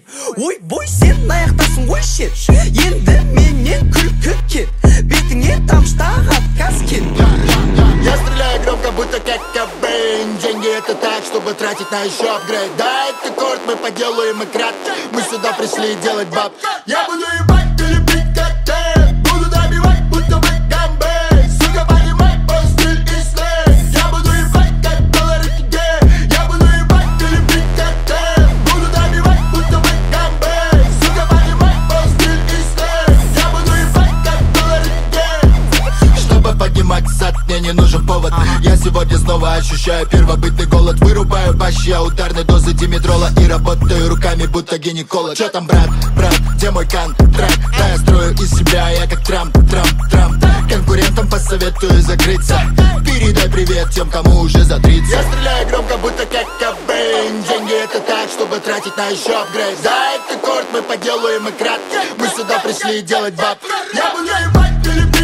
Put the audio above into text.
сен ойбой сен аяқтасың ғой шет. Енді менен күлкі кет. Бетіңе тамштаған каскет я стреляю громко, будто как Кобейн Деньги это так, чтобы тратить на еще апгрейд. Да, это корт, мы поделаем и кратко. Мы сюда пришли делать баб Я буду ебать мне не нужен повод. Я сегодня снова ощущаю первобытный голод. Вырубаю бащи, а ударной дозы димедрола И работаю руками, будто гинеколог. Чё там, брат, брат, где мой контракт? Да, я строю из себя, я как Трамп, Трамп, Трамп Конкурентам посоветую закрыться. Передай привет тем, кому уже за 30 Я стреляю громко, будто как Кобейн Деньги это так, чтобы тратить на еще апгрейд. За это корт мы поделаем и крат Мы сюда пришли делать баб. Я буду ебать или